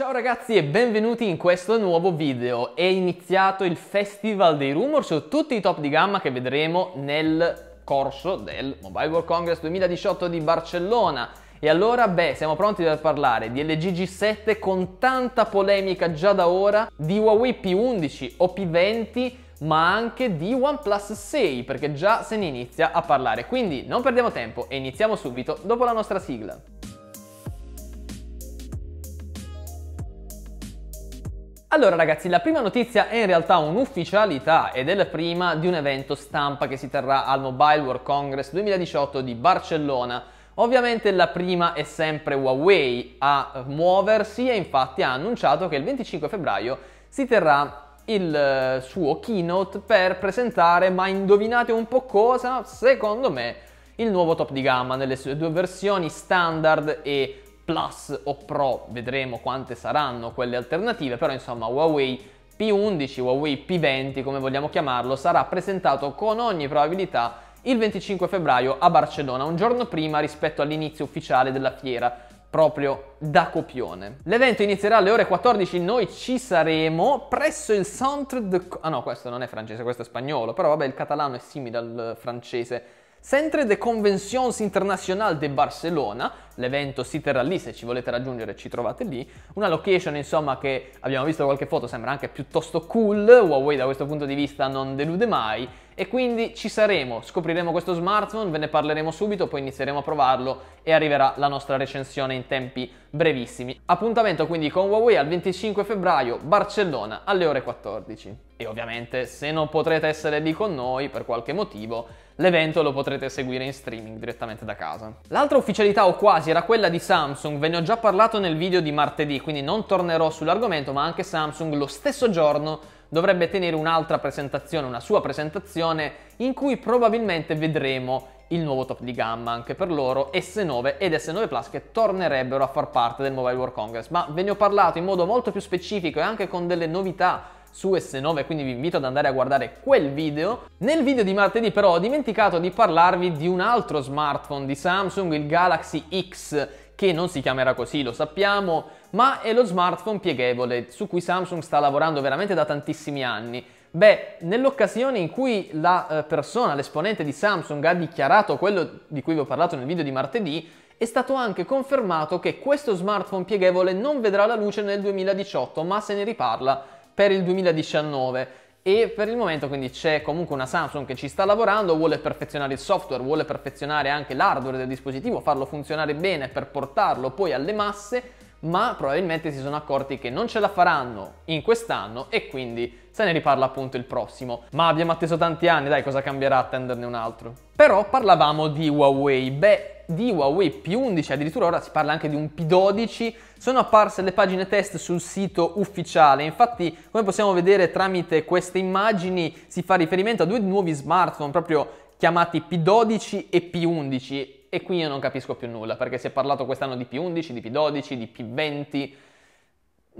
Ciao ragazzi e benvenuti in questo nuovo video. È iniziato il Festival dei Rumor su tutti i top di gamma che vedremo nel corso del Mobile World Congress 2018 di Barcellona. E allora, beh, siamo pronti per parlare di LG G7 con tanta polemica già da ora, di Huawei P11 o P20, ma anche di OnePlus 6, perché già se ne inizia a parlare. Quindi non perdiamo tempo e iniziamo subito dopo la nostra sigla. Allora ragazzi, la prima notizia è in realtà un'ufficialità ed è la prima di un evento stampa che si terrà al Mobile World Congress 2018 di Barcellona. Ovviamente la prima è sempre Huawei a muoversi e infatti ha annunciato che il 25 febbraio si terrà il eh, suo keynote per presentare, ma indovinate un po' cosa? Secondo me il nuovo top di gamma nelle sue due versioni standard e Plus o Pro, vedremo quante saranno quelle alternative, però insomma Huawei P11, Huawei P20 come vogliamo chiamarlo, sarà presentato con ogni probabilità il 25 febbraio a Barcellona, un giorno prima rispetto all'inizio ufficiale della fiera, proprio da copione. L'evento inizierà alle ore 14, noi ci saremo presso il Centre de... Ah no, questo non è francese, questo è spagnolo, però vabbè il catalano è simile al francese Centre de Conventions Internationales de Barcelona, l'evento si terrà lì, se ci volete raggiungere ci trovate lì, una location insomma che abbiamo visto qualche foto, sembra anche piuttosto cool, Huawei da questo punto di vista non delude mai e quindi ci saremo, scopriremo questo smartphone, ve ne parleremo subito, poi inizieremo a provarlo e arriverà la nostra recensione in tempi brevissimi. Appuntamento quindi con Huawei al 25 febbraio, Barcellona alle ore 14. E ovviamente se non potrete essere lì con noi per qualche motivo, l'evento lo potrete seguire in streaming direttamente da casa. L'altra ufficialità o quasi era quella di Samsung, ve ne ho già parlato nel video di martedì, quindi non tornerò sull'argomento, ma anche Samsung lo stesso giorno dovrebbe tenere un'altra presentazione, una sua presentazione in cui probabilmente vedremo il nuovo top di gamma anche per loro, S9 ed S9 Plus che tornerebbero a far parte del Mobile World Congress, ma ve ne ho parlato in modo molto più specifico e anche con delle novità su S9, quindi vi invito ad andare a guardare quel video. Nel video di martedì però ho dimenticato di parlarvi di un altro smartphone di Samsung, il Galaxy X, che non si chiamerà così, lo sappiamo, ma è lo smartphone pieghevole su cui Samsung sta lavorando veramente da tantissimi anni. Beh, nell'occasione in cui la eh, persona, l'esponente di Samsung, ha dichiarato quello di cui vi ho parlato nel video di martedì, è stato anche confermato che questo smartphone pieghevole non vedrà la luce nel 2018, ma se ne riparla per il 2019 e per il momento quindi c'è comunque una Samsung che ci sta lavorando, vuole perfezionare il software, vuole perfezionare anche l'hardware del dispositivo, farlo funzionare bene per portarlo poi alle masse, ma probabilmente si sono accorti che non ce la faranno in quest'anno e quindi se ne riparla appunto il prossimo. Ma abbiamo atteso tanti anni, dai, cosa cambierà attenderne un altro? Però parlavamo di Huawei, beh, di Huawei P11, addirittura ora si parla anche di un P12, sono apparse le pagine test sul sito ufficiale, infatti come possiamo vedere tramite queste immagini si fa riferimento a due nuovi smartphone proprio chiamati P12 e P11 e qui io non capisco più nulla perché si è parlato quest'anno di P11, di P12, di P20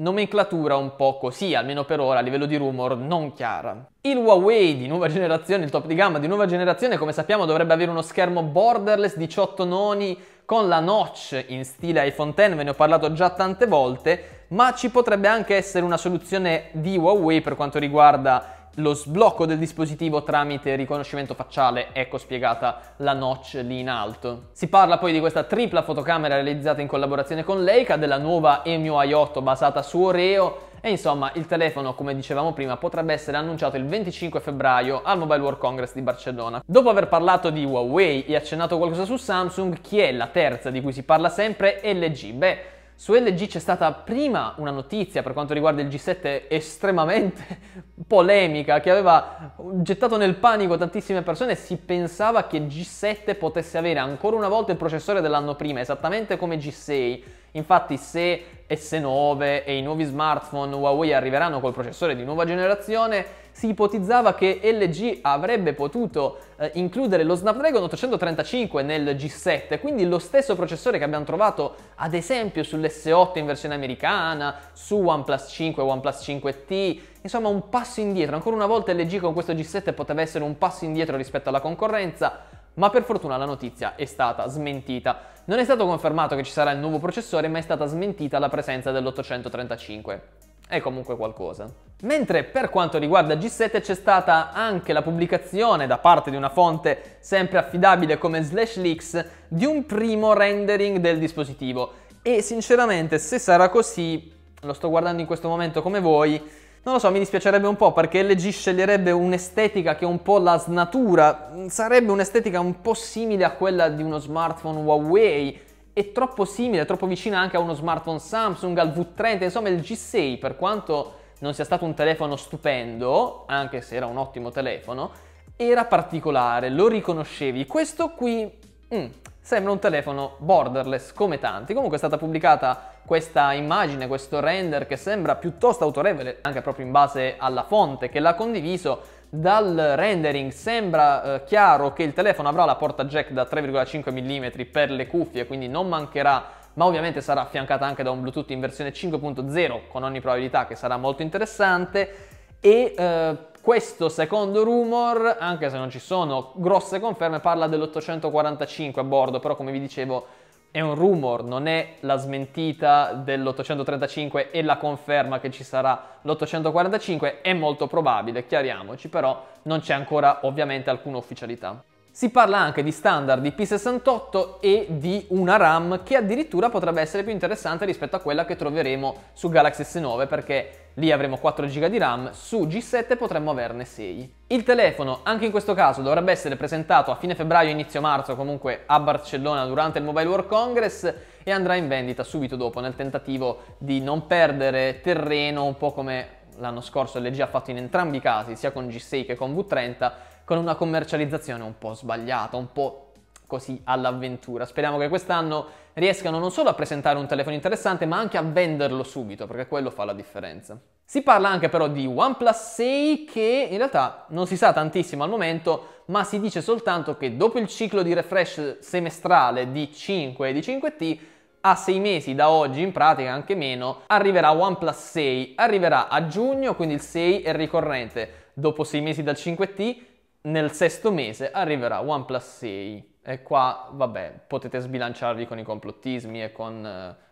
nomenclatura un po' così, almeno per ora, a livello di rumor, non chiara. Il Huawei di nuova generazione, il top di gamma di nuova generazione, come sappiamo dovrebbe avere uno schermo borderless 18 noni con la notch in stile iPhone X, ve ne ho parlato già tante volte, ma ci potrebbe anche essere una soluzione di Huawei per quanto riguarda lo sblocco del dispositivo tramite riconoscimento facciale, ecco spiegata la notch lì in alto. Si parla poi di questa tripla fotocamera realizzata in collaborazione con Leica, della nuova EMUI 8 basata su Oreo e insomma il telefono, come dicevamo prima, potrebbe essere annunciato il 25 febbraio al Mobile World Congress di Barcellona. Dopo aver parlato di Huawei e accennato qualcosa su Samsung, chi è la terza di cui si parla sempre? LG. Beh, su LG c'è stata prima una notizia per quanto riguarda il G7 estremamente polemica che aveva gettato nel panico tantissime persone. Si pensava che G7 potesse avere ancora una volta il processore dell'anno prima, esattamente come G6. Infatti se S9 e i nuovi smartphone Huawei arriveranno col processore di nuova generazione, si ipotizzava che LG avrebbe potuto eh, includere lo Snapdragon 835 nel G7, quindi lo stesso processore che abbiamo trovato ad esempio sull'S8 in versione americana, su OnePlus 5 e OnePlus 5T, insomma un passo indietro, ancora una volta LG con questo G7 poteva essere un passo indietro rispetto alla concorrenza, ma per fortuna la notizia è stata smentita. Non è stato confermato che ci sarà il nuovo processore, ma è stata smentita la presenza dell'835 è comunque qualcosa. Mentre per quanto riguarda G7 c'è stata anche la pubblicazione da parte di una fonte sempre affidabile come Slash Leaks di un primo rendering del dispositivo e sinceramente se sarà così, lo sto guardando in questo momento come voi, non lo so, mi dispiacerebbe un po' perché LG sceglierebbe un'estetica che è un po' la snatura, sarebbe un'estetica un po' simile a quella di uno smartphone Huawei è troppo simile, troppo vicina anche a uno smartphone Samsung, al V30, insomma il G6 per quanto non sia stato un telefono stupendo, anche se era un ottimo telefono, era particolare, lo riconoscevi. Questo qui mm, sembra un telefono borderless come tanti. Comunque è stata pubblicata questa immagine, questo render che sembra piuttosto autorevole, anche proprio in base alla fonte che l'ha condiviso dal rendering sembra eh, chiaro che il telefono avrà la porta jack da 3,5 mm per le cuffie, quindi non mancherà, ma ovviamente sarà affiancata anche da un Bluetooth in versione 5.0 con ogni probabilità che sarà molto interessante. E eh, questo secondo rumor, anche se non ci sono grosse conferme, parla dell'845 a bordo, però come vi dicevo è un rumor, non è la smentita dell'835 e la conferma che ci sarà l'845, è molto probabile, chiariamoci, però non c'è ancora ovviamente alcuna ufficialità. Si parla anche di standard di P68 e di una RAM che addirittura potrebbe essere più interessante rispetto a quella che troveremo su Galaxy S9 perché lì avremo 4 GB di RAM, su G7 potremmo averne 6. Il telefono, anche in questo caso, dovrebbe essere presentato a fine febbraio, inizio marzo, comunque a Barcellona durante il Mobile World Congress e andrà in vendita subito dopo nel tentativo di non perdere terreno, un po' come l'anno scorso LG ha fatto in entrambi i casi, sia con G6 che con V30, con una commercializzazione un po' sbagliata, un po' così all'avventura. Speriamo che quest'anno riescano non solo a presentare un telefono interessante, ma anche a venderlo subito, perché quello fa la differenza. Si parla anche però di OnePlus 6 che in realtà non si sa tantissimo al momento, ma si dice soltanto che dopo il ciclo di refresh semestrale di 5 e di 5T, a 6 mesi da oggi, in pratica anche meno, arriverà OnePlus 6, arriverà a giugno, quindi il 6 è ricorrente. Dopo 6 mesi dal 5T nel sesto mese arriverà OnePlus 6 e qua, vabbè, potete sbilanciarvi con i complottismi e con... Eh...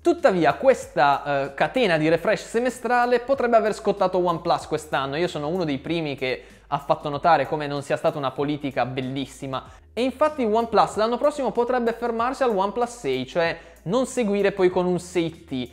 Tuttavia, questa eh, catena di refresh semestrale potrebbe aver scottato OnePlus quest'anno. Io sono uno dei primi che ha fatto notare come non sia stata una politica bellissima. E infatti OnePlus l'anno prossimo potrebbe fermarsi al OnePlus 6, cioè non seguire poi con un 6T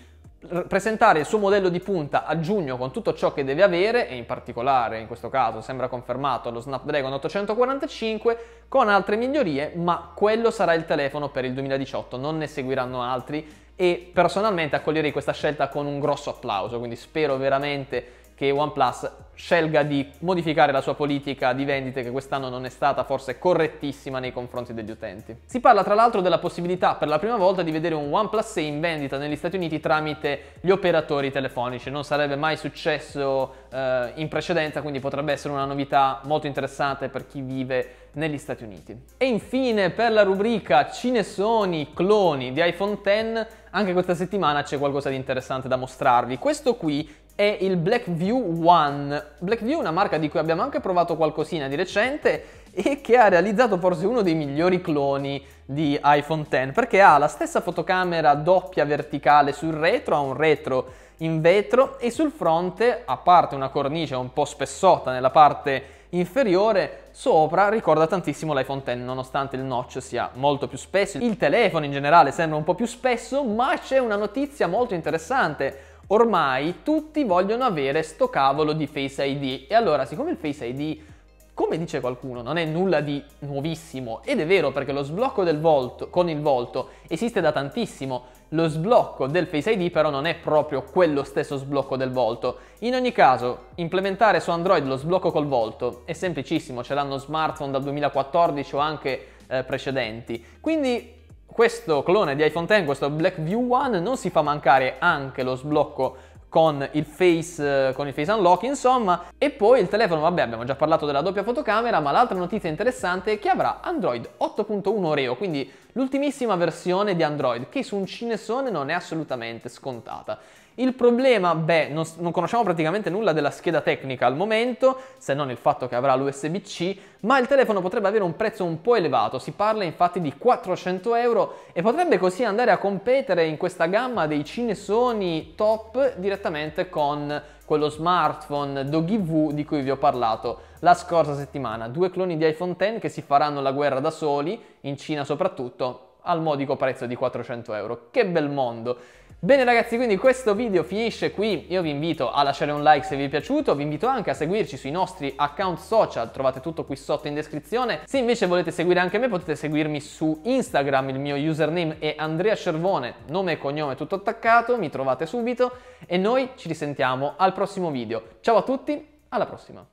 presentare il suo modello di punta a giugno con tutto ciò che deve avere e in particolare in questo caso sembra confermato lo Snapdragon 845 con altre migliorie ma quello sarà il telefono per il 2018 non ne seguiranno altri. E personalmente accoglierei questa scelta con un grosso applauso quindi spero veramente che OnePlus scelga di modificare la sua politica di vendite che quest'anno non è stata forse correttissima nei confronti degli utenti. Si parla tra l'altro della possibilità per la prima volta di vedere un OnePlus 6 in vendita negli Stati Uniti tramite gli operatori telefonici, non sarebbe mai successo eh, in precedenza, quindi potrebbe essere una novità molto interessante per chi vive negli Stati Uniti. E infine per la rubrica ci ne sono i cloni di iPhone X, anche questa settimana c'è qualcosa di interessante da mostrarvi. Questo qui è il Blackview One. Blackview è una marca di cui abbiamo anche provato qualcosina di recente e che ha realizzato forse uno dei migliori cloni di iPhone X perché ha la stessa fotocamera doppia verticale sul retro, ha un retro in vetro e sul fronte, a parte una cornice un po' spessotta nella parte inferiore, sopra ricorda tantissimo l'iPhone X nonostante il notch sia molto più spesso. Il telefono in generale sembra un po' più spesso, ma c'è una notizia molto interessante ormai tutti vogliono avere sto cavolo di Face ID e allora siccome il Face ID come dice qualcuno, non è nulla di nuovissimo ed è vero perché lo sblocco del volto con il volto esiste da tantissimo. Lo sblocco del Face ID però non è proprio quello stesso sblocco del volto. In ogni caso, implementare su Android lo sblocco col volto è semplicissimo, ce l'hanno smartphone dal 2014 o anche eh, precedenti. Quindi questo clone di iPhone X, questo Blackview One, non si fa mancare anche lo sblocco con il face, con il face unlock, insomma. E poi il telefono, vabbè, abbiamo già parlato della doppia fotocamera, ma l'altra notizia interessante è che avrà Android 8.1 Oreo, quindi l'ultimissima versione di Android, che su un cinesone non è assolutamente scontata. Il problema, beh, non, non, conosciamo praticamente nulla della scheda tecnica al momento, se non il fatto che avrà l'USB-C, ma il telefono potrebbe avere un prezzo un po' elevato, si parla infatti di 400 euro e potrebbe così andare a competere in questa gamma dei cinesoni top direttamente con quello smartphone Doggy V di cui vi ho parlato la scorsa settimana. Due cloni di iPhone X che si faranno la guerra da soli, in Cina soprattutto, al modico prezzo di 400 euro. Che bel mondo! Bene ragazzi, quindi questo video finisce qui, io vi invito a lasciare un like se vi è piaciuto, vi invito anche a seguirci sui nostri account social, trovate tutto qui sotto in descrizione. Se invece volete seguire anche me potete seguirmi su Instagram, il mio username è Andrea Cervone, nome e cognome tutto attaccato, mi trovate subito e noi ci risentiamo al prossimo video. Ciao a tutti, alla prossima!